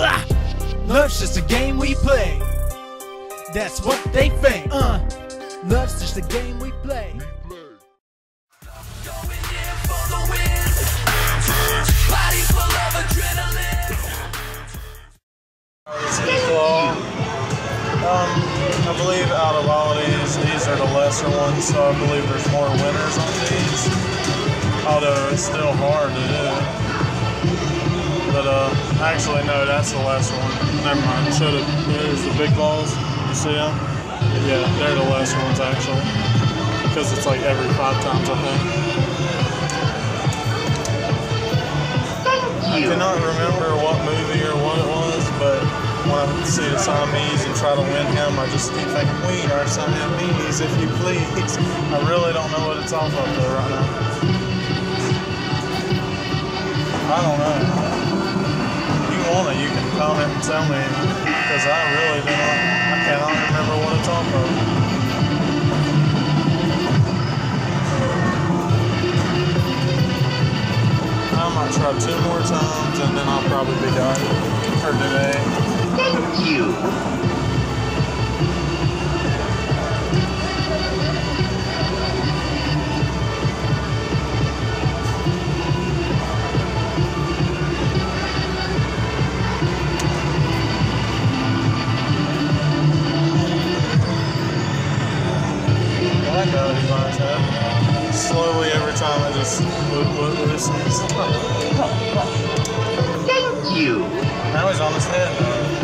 Blah. Love's just a game we play. That's what they think. Uh, love's just a game we play. Snake Claw. Um, I believe out of all of these, these are the lesser ones, so I believe there's more winners on these. Although it's still hard to do. Actually no, that's the last one. Never mind. Should have. There's the big balls. You see them? Yeah, they're the last ones actually. Because it's like every five times I think. I cannot remember what movie or what it was, but when I see the Siamese and try to win him, I just keep thinking, we are Siamese, if you please. I really don't know what it's off of though right now. I don't know. Comment and tell me, because I really do not, I cannot remember what it's off of. I might try two more times and then I'll probably be done for today. Thank you. Well, I know he's on his head. Slowly every time it just loosens. Thank you. Now he's on his head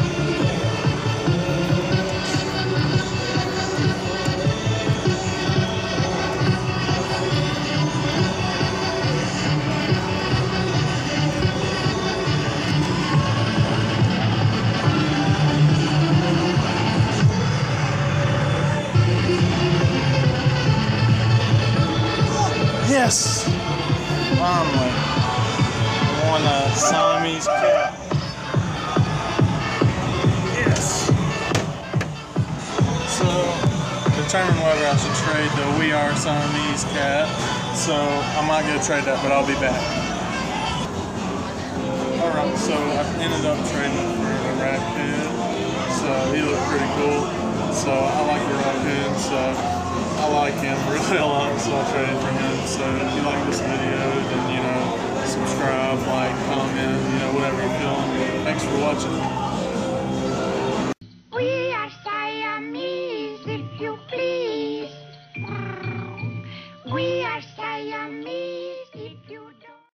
Yes! Finally. I a Siamese cat. Yes! So, determine whether I should trade the We Are Siamese cat. So, I might go trade that, but I'll be back. Uh, Alright, so I ended up trading for a raccoon. So, he looked pretty cool. So, I like the raccoon, so I like him really a lot, so I traded for him. So if you like this video, then you know, subscribe, like, comment, you know, whatever you're feeling. Thanks for watching.